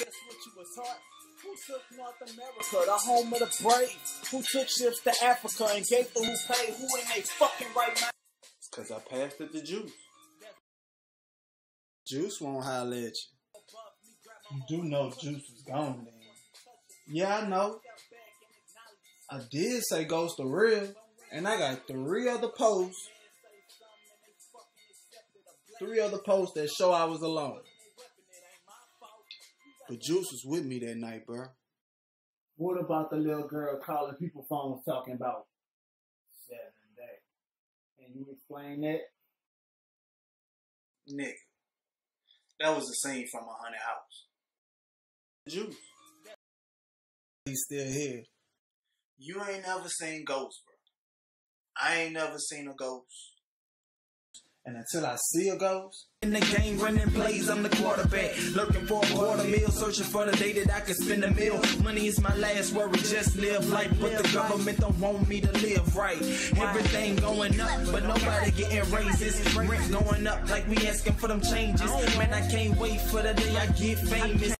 Guess what you was taught? Who took North America, the home of the brave? Who took ships to Africa and gave the who paid? Who in they fucking right mind? Cause I passed it to Juice. Juice won't holler at you. You do know Juice was gone then. Yeah, I know. I did say Ghost the real, and I got three other posts. Three other posts that show I was alone. But Juice was with me that night, bro. What about the little girl calling people phones talking about seven days? Can you explain that? Nigga. That was the scene from a haunted house. Juice. He's still here. You ain't never seen ghosts, bro. I ain't never seen a ghost. And until I see a ghost, In the game, running plays, I'm the quarterback. Lurking for a quarter meal, searching for the day that I can spend a meal. Money is my last worry, just live life. But the government don't want me to live right. Everything going up, but nobody getting raises. Rent going up like we asking for them changes. Man, I can't wait for the day I get famous.